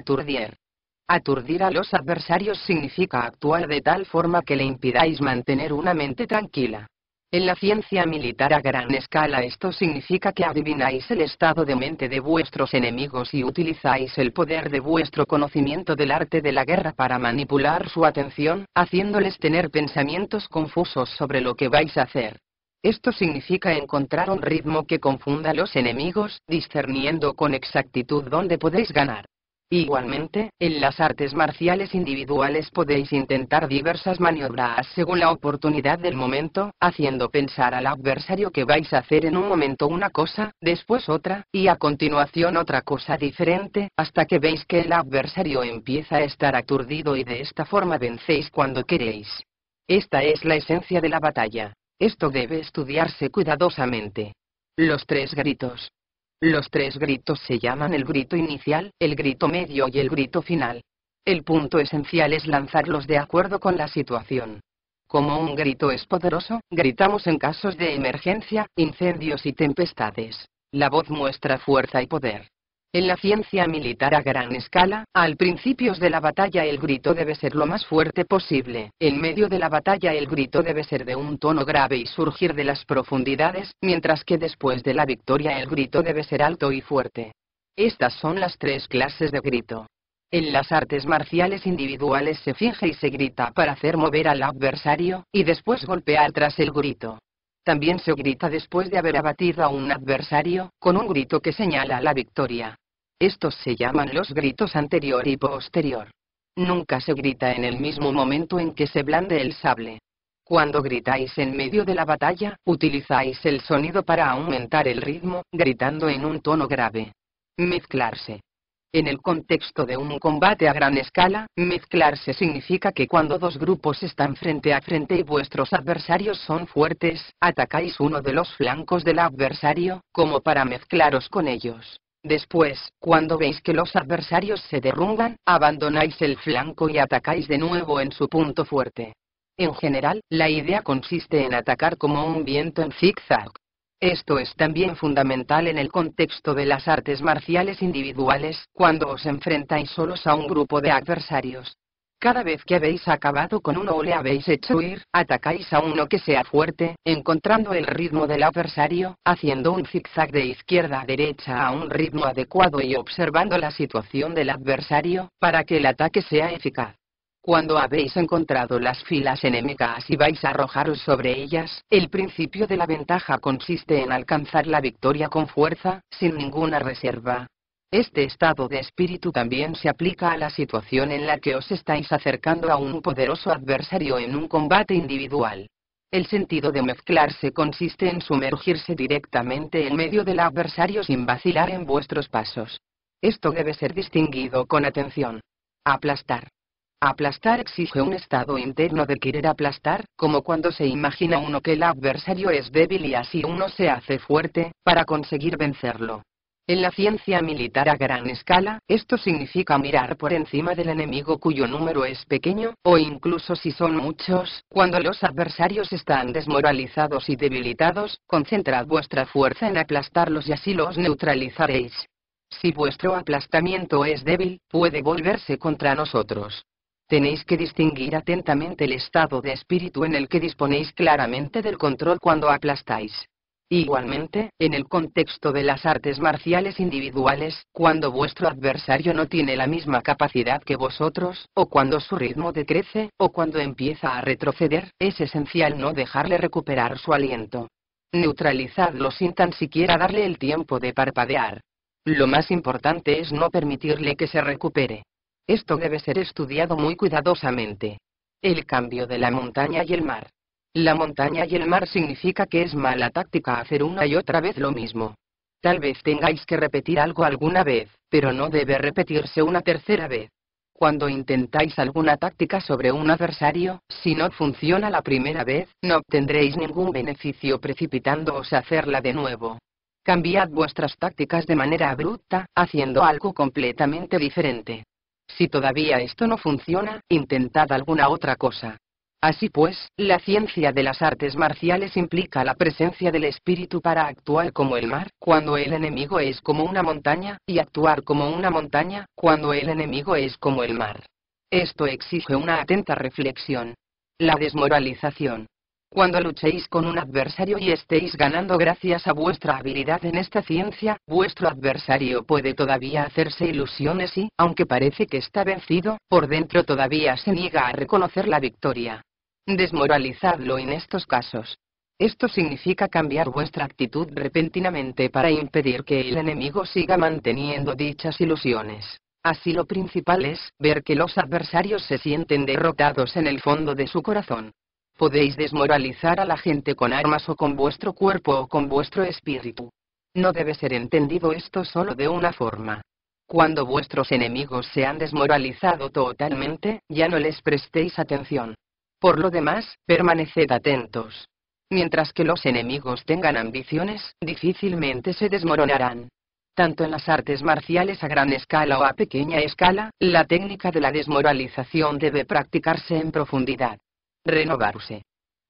Aturdir. Aturdir a los adversarios significa actuar de tal forma que le impidáis mantener una mente tranquila. En la ciencia militar a gran escala esto significa que adivináis el estado de mente de vuestros enemigos y utilizáis el poder de vuestro conocimiento del arte de la guerra para manipular su atención, haciéndoles tener pensamientos confusos sobre lo que vais a hacer. Esto significa encontrar un ritmo que confunda a los enemigos, discerniendo con exactitud dónde podéis ganar. Igualmente, en las artes marciales individuales podéis intentar diversas maniobras según la oportunidad del momento, haciendo pensar al adversario que vais a hacer en un momento una cosa, después otra, y a continuación otra cosa diferente, hasta que veis que el adversario empieza a estar aturdido y de esta forma vencéis cuando queréis. Esta es la esencia de la batalla. Esto debe estudiarse cuidadosamente. Los tres gritos. Los tres gritos se llaman el grito inicial, el grito medio y el grito final. El punto esencial es lanzarlos de acuerdo con la situación. Como un grito es poderoso, gritamos en casos de emergencia, incendios y tempestades. La voz muestra fuerza y poder. En la ciencia militar a gran escala, al principios de la batalla el grito debe ser lo más fuerte posible, en medio de la batalla el grito debe ser de un tono grave y surgir de las profundidades, mientras que después de la victoria el grito debe ser alto y fuerte. Estas son las tres clases de grito. En las artes marciales individuales se finge y se grita para hacer mover al adversario, y después golpear tras el grito. También se grita después de haber abatido a un adversario, con un grito que señala la victoria. Estos se llaman los gritos anterior y posterior. Nunca se grita en el mismo momento en que se blande el sable. Cuando gritáis en medio de la batalla, utilizáis el sonido para aumentar el ritmo, gritando en un tono grave. Mezclarse. En el contexto de un combate a gran escala, mezclarse significa que cuando dos grupos están frente a frente y vuestros adversarios son fuertes, atacáis uno de los flancos del adversario, como para mezclaros con ellos. Después, cuando veis que los adversarios se derrumban, abandonáis el flanco y atacáis de nuevo en su punto fuerte. En general, la idea consiste en atacar como un viento en zigzag. Esto es también fundamental en el contexto de las artes marciales individuales, cuando os enfrentáis solos a un grupo de adversarios. Cada vez que habéis acabado con uno o le habéis hecho huir, atacáis a uno que sea fuerte, encontrando el ritmo del adversario, haciendo un zigzag de izquierda a derecha a un ritmo adecuado y observando la situación del adversario, para que el ataque sea eficaz. Cuando habéis encontrado las filas enemigas y vais a arrojaros sobre ellas, el principio de la ventaja consiste en alcanzar la victoria con fuerza, sin ninguna reserva. Este estado de espíritu también se aplica a la situación en la que os estáis acercando a un poderoso adversario en un combate individual. El sentido de mezclarse consiste en sumergirse directamente en medio del adversario sin vacilar en vuestros pasos. Esto debe ser distinguido con atención. Aplastar. Aplastar exige un estado interno de querer aplastar, como cuando se imagina uno que el adversario es débil y así uno se hace fuerte, para conseguir vencerlo. En la ciencia militar a gran escala, esto significa mirar por encima del enemigo cuyo número es pequeño, o incluso si son muchos, cuando los adversarios están desmoralizados y debilitados, concentrad vuestra fuerza en aplastarlos y así los neutralizaréis. Si vuestro aplastamiento es débil, puede volverse contra nosotros. Tenéis que distinguir atentamente el estado de espíritu en el que disponéis claramente del control cuando aplastáis. Igualmente, en el contexto de las artes marciales individuales, cuando vuestro adversario no tiene la misma capacidad que vosotros, o cuando su ritmo decrece, o cuando empieza a retroceder, es esencial no dejarle recuperar su aliento. Neutralizadlo sin tan siquiera darle el tiempo de parpadear. Lo más importante es no permitirle que se recupere. Esto debe ser estudiado muy cuidadosamente. El cambio de la montaña y el mar. La montaña y el mar significa que es mala táctica hacer una y otra vez lo mismo. Tal vez tengáis que repetir algo alguna vez, pero no debe repetirse una tercera vez. Cuando intentáis alguna táctica sobre un adversario, si no funciona la primera vez, no obtendréis ningún beneficio precipitándoos a hacerla de nuevo. Cambiad vuestras tácticas de manera abrupta, haciendo algo completamente diferente. Si todavía esto no funciona, intentad alguna otra cosa. Así pues, la ciencia de las artes marciales implica la presencia del espíritu para actuar como el mar, cuando el enemigo es como una montaña, y actuar como una montaña, cuando el enemigo es como el mar. Esto exige una atenta reflexión. La desmoralización. Cuando luchéis con un adversario y estéis ganando gracias a vuestra habilidad en esta ciencia, vuestro adversario puede todavía hacerse ilusiones y, aunque parece que está vencido, por dentro todavía se niega a reconocer la victoria. Desmoralizadlo en estos casos. Esto significa cambiar vuestra actitud repentinamente para impedir que el enemigo siga manteniendo dichas ilusiones. Así lo principal es ver que los adversarios se sienten derrotados en el fondo de su corazón. Podéis desmoralizar a la gente con armas o con vuestro cuerpo o con vuestro espíritu. No debe ser entendido esto solo de una forma. Cuando vuestros enemigos se han desmoralizado totalmente, ya no les prestéis atención. Por lo demás, permaneced atentos. Mientras que los enemigos tengan ambiciones, difícilmente se desmoronarán. Tanto en las artes marciales a gran escala o a pequeña escala, la técnica de la desmoralización debe practicarse en profundidad. Renovarse.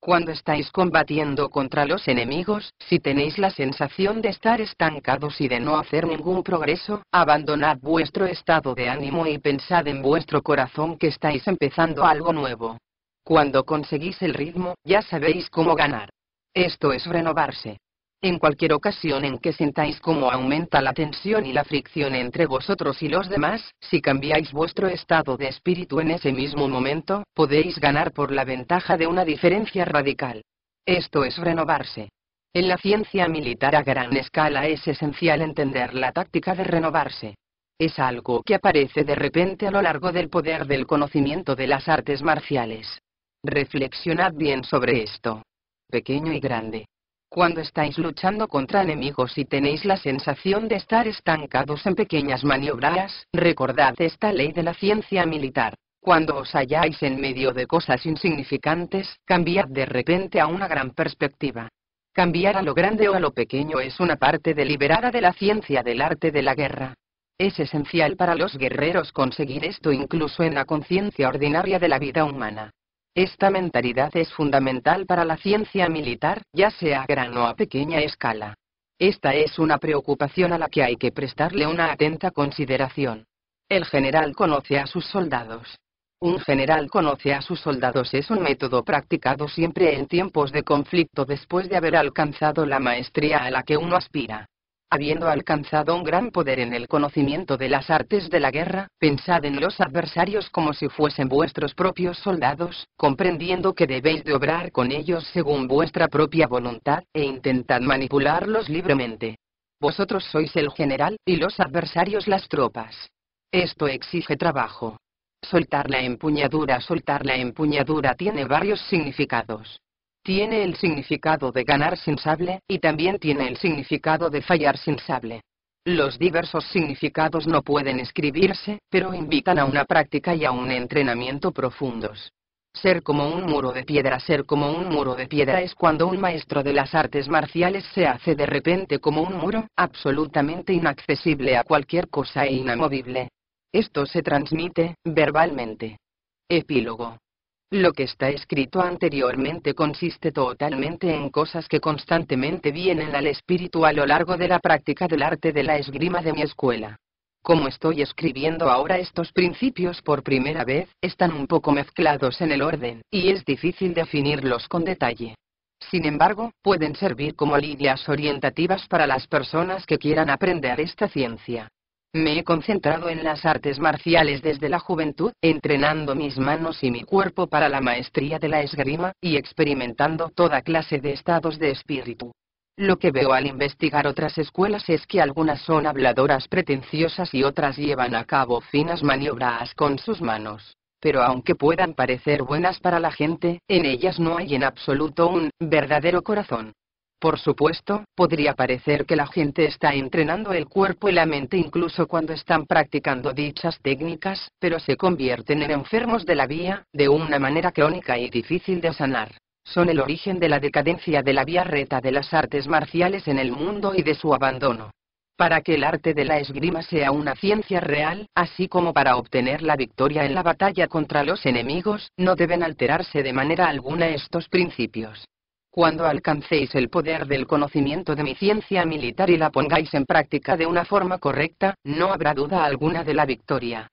Cuando estáis combatiendo contra los enemigos, si tenéis la sensación de estar estancados y de no hacer ningún progreso, abandonad vuestro estado de ánimo y pensad en vuestro corazón que estáis empezando algo nuevo. Cuando conseguís el ritmo, ya sabéis cómo ganar. Esto es renovarse. En cualquier ocasión en que sintáis cómo aumenta la tensión y la fricción entre vosotros y los demás, si cambiáis vuestro estado de espíritu en ese mismo momento, podéis ganar por la ventaja de una diferencia radical. Esto es renovarse. En la ciencia militar a gran escala es esencial entender la táctica de renovarse. Es algo que aparece de repente a lo largo del poder del conocimiento de las artes marciales. Reflexionad bien sobre esto. Pequeño y grande. Cuando estáis luchando contra enemigos y tenéis la sensación de estar estancados en pequeñas maniobras, recordad esta ley de la ciencia militar. Cuando os halláis en medio de cosas insignificantes, cambiad de repente a una gran perspectiva. Cambiar a lo grande o a lo pequeño es una parte deliberada de la ciencia del arte de la guerra. Es esencial para los guerreros conseguir esto incluso en la conciencia ordinaria de la vida humana. Esta mentalidad es fundamental para la ciencia militar, ya sea a gran o a pequeña escala. Esta es una preocupación a la que hay que prestarle una atenta consideración. El general conoce a sus soldados. Un general conoce a sus soldados es un método practicado siempre en tiempos de conflicto después de haber alcanzado la maestría a la que uno aspira. Habiendo alcanzado un gran poder en el conocimiento de las artes de la guerra, pensad en los adversarios como si fuesen vuestros propios soldados, comprendiendo que debéis de obrar con ellos según vuestra propia voluntad, e intentad manipularlos libremente. Vosotros sois el general, y los adversarios las tropas. Esto exige trabajo. Soltar la empuñadura Soltar la empuñadura tiene varios significados. Tiene el significado de ganar sin sable, y también tiene el significado de fallar sin sable. Los diversos significados no pueden escribirse, pero invitan a una práctica y a un entrenamiento profundos. Ser como un muro de piedra Ser como un muro de piedra es cuando un maestro de las artes marciales se hace de repente como un muro, absolutamente inaccesible a cualquier cosa e inamovible. Esto se transmite, verbalmente. Epílogo. Lo que está escrito anteriormente consiste totalmente en cosas que constantemente vienen al espíritu a lo largo de la práctica del arte de la esgrima de mi escuela. Como estoy escribiendo ahora estos principios por primera vez, están un poco mezclados en el orden, y es difícil definirlos con detalle. Sin embargo, pueden servir como líneas orientativas para las personas que quieran aprender esta ciencia. Me he concentrado en las artes marciales desde la juventud, entrenando mis manos y mi cuerpo para la maestría de la esgrima, y experimentando toda clase de estados de espíritu. Lo que veo al investigar otras escuelas es que algunas son habladoras pretenciosas y otras llevan a cabo finas maniobras con sus manos. Pero aunque puedan parecer buenas para la gente, en ellas no hay en absoluto un verdadero corazón. Por supuesto, podría parecer que la gente está entrenando el cuerpo y la mente incluso cuando están practicando dichas técnicas, pero se convierten en enfermos de la vía, de una manera crónica y difícil de sanar. Son el origen de la decadencia de la vía reta de las artes marciales en el mundo y de su abandono. Para que el arte de la esgrima sea una ciencia real, así como para obtener la victoria en la batalla contra los enemigos, no deben alterarse de manera alguna estos principios. Cuando alcancéis el poder del conocimiento de mi ciencia militar y la pongáis en práctica de una forma correcta, no habrá duda alguna de la victoria.